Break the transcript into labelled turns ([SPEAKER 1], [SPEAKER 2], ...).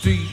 [SPEAKER 1] three,